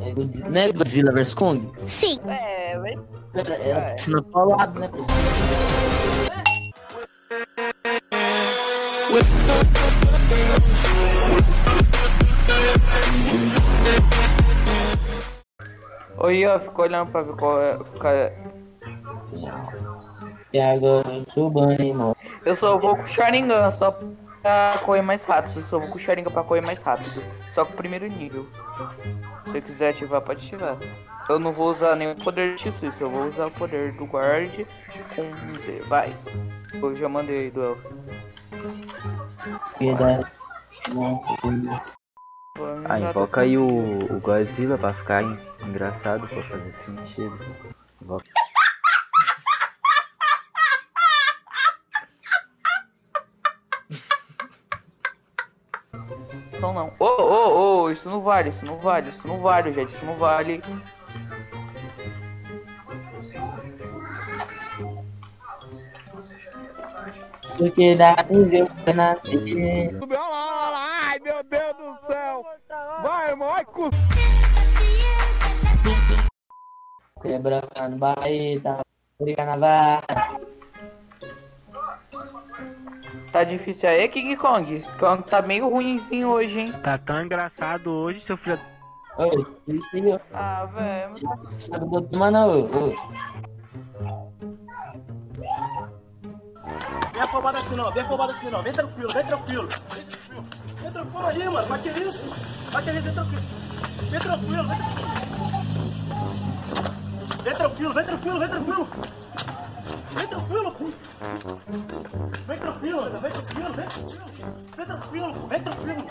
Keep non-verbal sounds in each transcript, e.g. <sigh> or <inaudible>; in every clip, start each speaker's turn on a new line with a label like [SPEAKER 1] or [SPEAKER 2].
[SPEAKER 1] É Godzilla- Não é Godzilla vs Kong?
[SPEAKER 2] Sim.
[SPEAKER 3] É, mas.
[SPEAKER 1] Ela
[SPEAKER 3] É.
[SPEAKER 1] tá sendo paulado, né? pessoal?
[SPEAKER 3] O Ian ficou olhando pra ver qual é. qual é-
[SPEAKER 1] E agora mano.
[SPEAKER 3] Eu só vou com o Sharingan só pra correr mais rápido. Eu só vou com o Sharingan pra correr mais rápido. Só com o primeiro nível. Se você quiser ativar, pode ativar. Eu não vou usar nenhum poder de Tissu, eu vou usar o poder do guard com Z. Vai. Eu já mandei duel.
[SPEAKER 4] Ah, invoca aí o, o Godzilla pra ficar en- engraçado, pra fazer sentido. Invoca.
[SPEAKER 3] São não. Ô, ô, ô, isso não vale, isso não vale, isso não vale, gente, isso não vale.
[SPEAKER 1] Porque dá pra nascer.
[SPEAKER 5] Ai, meu Deus do céu! Vai, irmão, vai com
[SPEAKER 1] Quebra no baeta. Briga na vara.
[SPEAKER 3] Tá difícil aí, King Kong. Kong tá meio ruimzinho hoje, hein?
[SPEAKER 5] Tá tão engraçado hoje, seu filho.
[SPEAKER 1] Oi, filho.
[SPEAKER 3] Ah, velho.
[SPEAKER 1] Botar, mano? Ô, ô.
[SPEAKER 6] Vem afobado assim não, vem afobado assim não, vem tranquilo, vem tranquilo. Vem tranquilo aí, mano, vai que isso? Vai que isso, vem tranquilo. Vem tranquilo, vem Vem tranquilo, vem tranquilo, vem tranquilo. Vem tranquilo, pô. Vem tranquilo, vem tranquilo, vem tranquilo. Vem tranquilo, pô, vem tranquilo.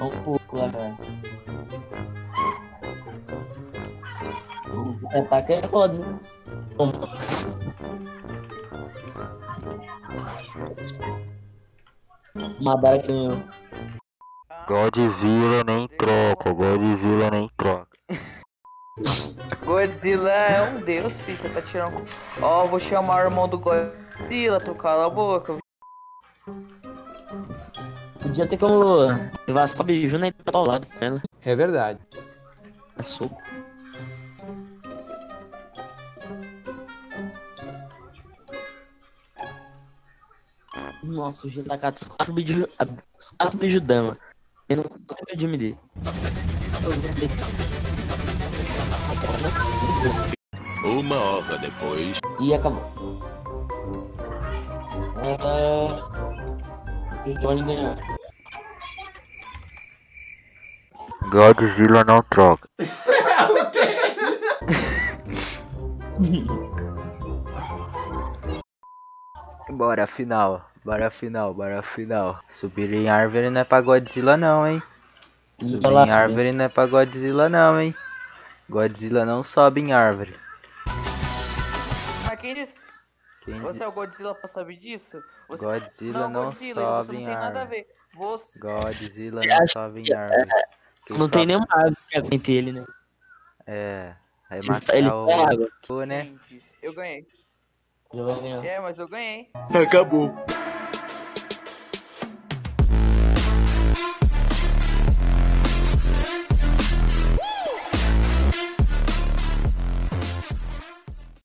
[SPEAKER 1] Um pouco velho. O ataque é foda, né? Toma. Madara ganhou.
[SPEAKER 4] Godzilla nem troca, Godzilla nem troca.
[SPEAKER 3] Godzilla é um deus, filho. Você tá tirando. Ó, vou chamar o irmão do Godzilla, tu cala a boca.
[SPEAKER 1] Podia ter como levar só biju nem tá ao lado ela.
[SPEAKER 7] É verdade.
[SPEAKER 1] É soco. Nossa, o JK os quatro biju. Os quatro biju dama. Eu não consigo admitir.
[SPEAKER 8] Uma hora depois.
[SPEAKER 1] E acabou. É... O Johnny ganhou.
[SPEAKER 4] Godzilla não troca. <laughs> Bora final, bora final, bora final. Subir em árvore não é pra Godzilla não, hein? Subir em árvore não é pra Godzilla não, hein? Godzilla não sobe em árvore.
[SPEAKER 3] Mas quem disse?
[SPEAKER 4] Quem
[SPEAKER 3] Você
[SPEAKER 4] di-
[SPEAKER 3] é o Godzilla pra saber disso? Você...
[SPEAKER 4] Godzilla não,
[SPEAKER 3] Godzilla,
[SPEAKER 4] sobe
[SPEAKER 3] você não
[SPEAKER 4] em
[SPEAKER 3] tem nada a
[SPEAKER 4] árvore.
[SPEAKER 3] ver. Você.
[SPEAKER 4] Godzilla
[SPEAKER 1] Eu
[SPEAKER 4] não
[SPEAKER 1] acho
[SPEAKER 4] sobe em árvore. Quem
[SPEAKER 1] Não tem nenhuma árvore que aguente ele, né?
[SPEAKER 4] É, aí matar
[SPEAKER 1] ele
[SPEAKER 4] o...
[SPEAKER 1] sai água.
[SPEAKER 4] né?
[SPEAKER 3] Eu ganhei.
[SPEAKER 1] Vai ganhar.
[SPEAKER 3] É, mas eu ganhei.
[SPEAKER 6] Acabou.